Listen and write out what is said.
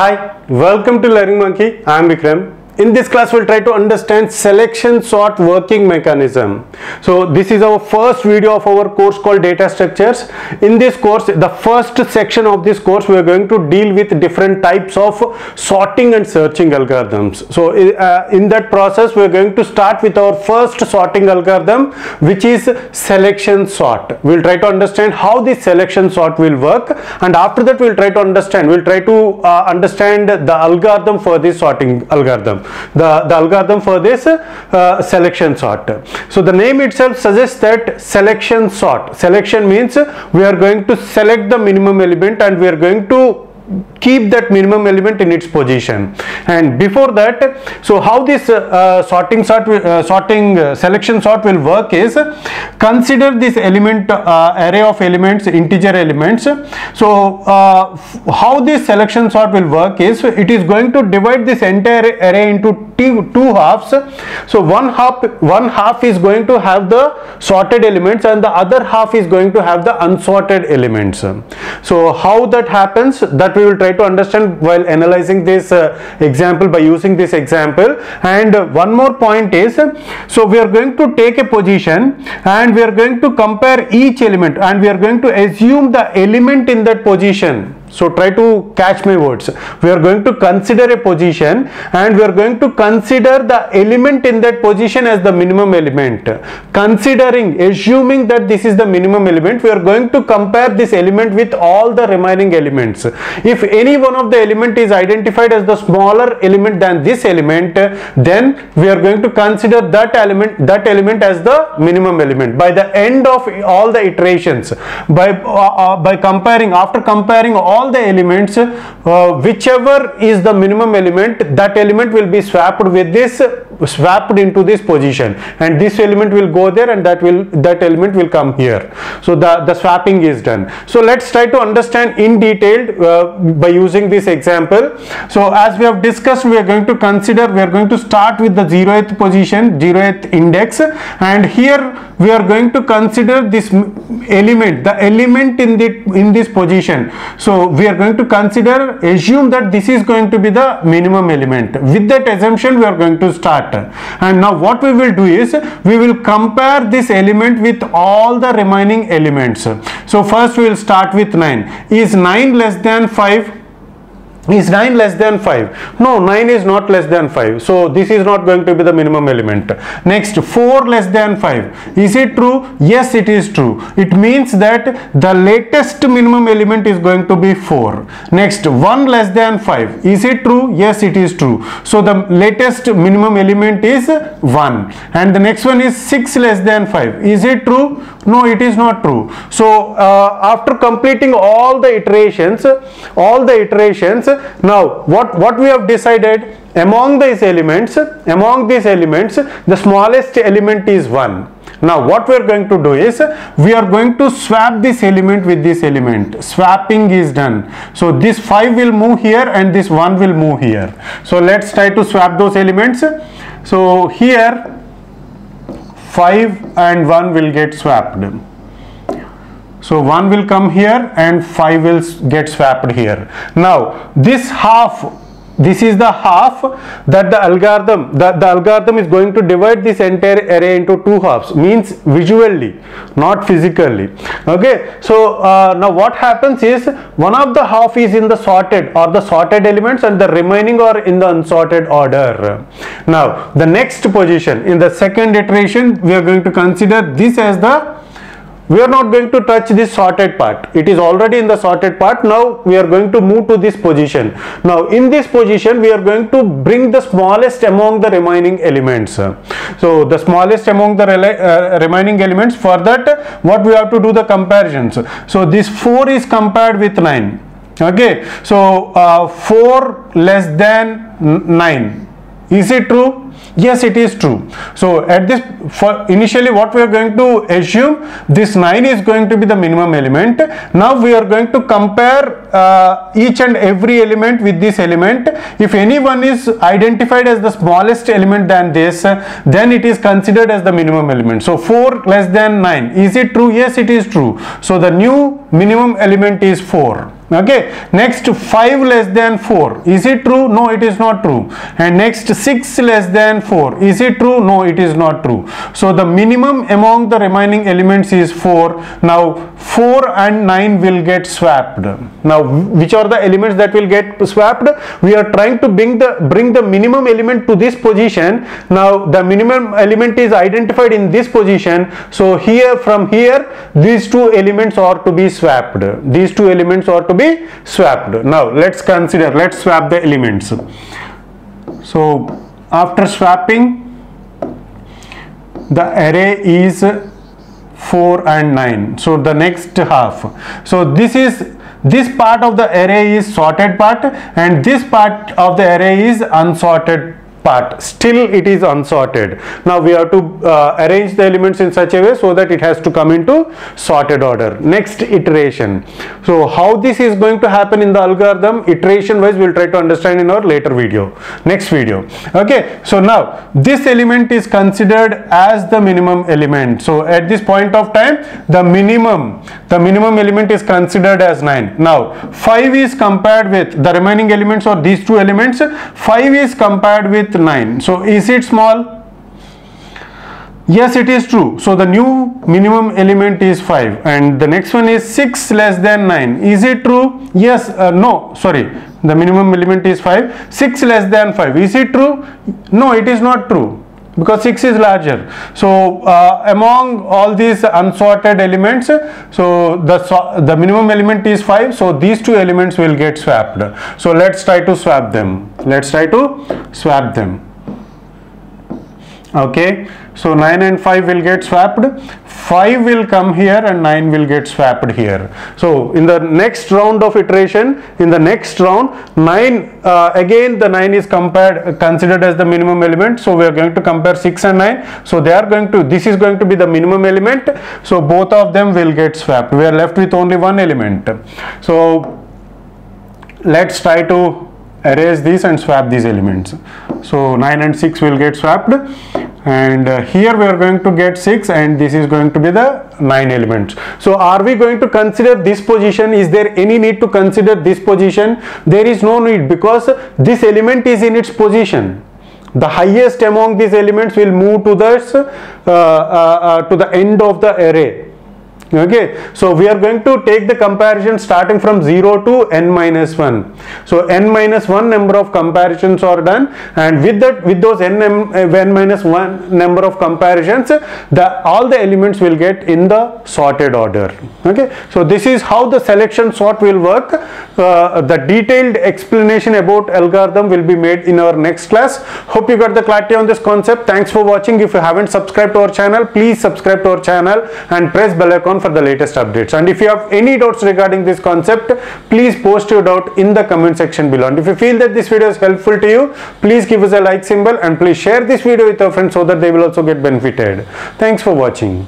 Hi, welcome to Learning Monkey. I am Vikram. In this class, we'll try to understand selection sort working mechanism. So this is our first video of our course called data structures. In this course, the first section of this course, we are going to deal with different types of sorting and searching algorithms. So uh, in that process, we are going to start with our first sorting algorithm, which is selection sort. We'll try to understand how this selection sort will work, and after that, we'll try to understand. We'll try to uh, understand the algorithm for this sorting algorithm the, the algorithm for this uh, selection sort. So the name itself suggests that selection sort. Selection means we are going to select the minimum element and we are going to keep that minimum element in its position. And before that so how this uh, sorting sort uh, sorting uh, selection sort will work is consider this element uh, array of elements integer elements. So uh, how this selection sort will work is it is going to divide this entire array into two, two halves. So one half one half is going to have the sorted elements and the other half is going to have the unsorted elements. So how that happens that we will try to understand while analyzing this uh, example by using this example. And uh, one more point is so we are going to take a position and we are going to compare each element and we are going to assume the element in that position so try to catch my words. We are going to consider a position and we are going to consider the element in that position as the minimum element. Considering, assuming that this is the minimum element, we are going to compare this element with all the remaining elements. If any one of the element is identified as the smaller element than this element, then we are going to consider that element that element as the minimum element. By the end of all the iterations, by uh, uh, by comparing after comparing all all the elements uh, whichever is the minimum element that element will be swapped with this swapped into this position. And this element will go there and that will that element will come here. So the the swapping is done. So let's try to understand in detail uh, by using this example. So as we have discussed we are going to consider we are going to start with the 0th position 0th index. And here we are going to consider this element the element in the in this position. So we are going to consider assume that this is going to be the minimum element. With that assumption we are going to start and now what we will do is we will compare this element with all the remaining elements. So first we will start with 9 is 9 less than 5 is 9 less than 5 no 9 is not less than 5 so this is not going to be the minimum element. Next 4 less than 5 is it true? Yes it is true. It means that the latest minimum element is going to be 4 next 1 less than 5 is it true? Yes it is true. So the latest minimum element is 1 and the next one is 6 less than 5 is it true? No it is not true. So uh, after completing all the iterations all the iterations now what what we have decided among these elements among these elements the smallest element is 1 now what we are going to do is we are going to swap this element with this element. Swapping is done. So this 5 will move here and this 1 will move here. So let's try to swap those elements. So here 5 and 1 will get swapped so 1 will come here and 5 will get swapped here. Now this half this is the half that the algorithm the, the algorithm is going to divide this entire array into two halves means visually not physically. Okay? So uh, now what happens is one of the half is in the sorted or the sorted elements and the remaining are in the unsorted order. Now the next position in the second iteration we are going to consider this as the we are not going to touch this sorted part. It is already in the sorted part. Now we are going to move to this position. Now in this position we are going to bring the smallest among the remaining elements. So the smallest among the uh, remaining elements. For that what we have to do the comparisons. So this 4 is compared with 9 okay? So uh, 4 less than 9 is it true yes it is true. So at this for initially what we are going to assume this 9 is going to be the minimum element. Now we are going to compare uh, each and every element with this element. If anyone is identified as the smallest element than this then it is considered as the minimum element. So 4 less than 9 is it true? Yes it is true. So the new minimum element is 4 okay. Next 5 less than 4 is it true? No it is not true. And next 6 less than 4 is it true? No it is not true. So the minimum among the remaining elements is 4 now 4 and 9 will get swapped. Now which are the elements that will get swapped? We are trying to bring the bring the minimum element to this position. Now the minimum element is identified in this position. So here from here these two elements are to be swapped. These two elements are to be swapped. Now let's consider let's swap the elements. So after swapping the array is 4 and 9 so the next half. So this is this part of the array is sorted part and this part of the array is unsorted part. Still it is unsorted. Now we have to uh, arrange the elements in such a way so that it has to come into sorted order. Next iteration. So how this is going to happen in the algorithm iteration wise we'll try to understand in our later video. Next video. Okay so now this element is considered as the minimum element. So at this point of time the minimum the minimum element is considered as 9 now 5 is compared with the remaining elements or these two elements. 5 is compared with 9 so is it small? Yes it is true. So the new minimum element is 5 and the next one is 6 less than 9 is it true? Yes uh, no sorry. The minimum element is 5 6 less than 5 is it true? No it is not true because 6 is larger. So uh, among all these unsorted elements so the the minimum element is 5 so these two elements will get swapped. So let's try to swap them. Let's try to swap them. Okay so 9 and 5 will get swapped. 5 will come here and 9 will get swapped here. So in the next round of iteration in the next round 9 uh, again the 9 is compared considered as the minimum element. So we are going to compare 6 and 9 so they are going to this is going to be the minimum element. So both of them will get swapped. We are left with only one element. So let's try to erase this and swap these elements. So 9 and 6 will get swapped and uh, here we are going to get 6 and this is going to be the 9 elements. So are we going to consider this position? Is there any need to consider this position? There is no need because this element is in its position. The highest among these elements will move to this uh, uh, uh to the end of the array okay so we are going to take the comparison starting from 0 to n minus 1 so n minus 1 number of comparisons are done and with that with those n, n 1 number of comparisons the all the elements will get in the sorted order. Okay so this is how the selection sort will work. Uh, the detailed explanation about algorithm will be made in our next class. Hope you got the clarity on this concept. Thanks for watching. If you haven't subscribed to our channel please subscribe to our channel and press bell icon for the latest updates. And if you have any doubts regarding this concept please post your doubt in the comment section below. And if you feel that this video is helpful to you please give us a like symbol and please share this video with your friends so that they will also get benefited. Thanks for watching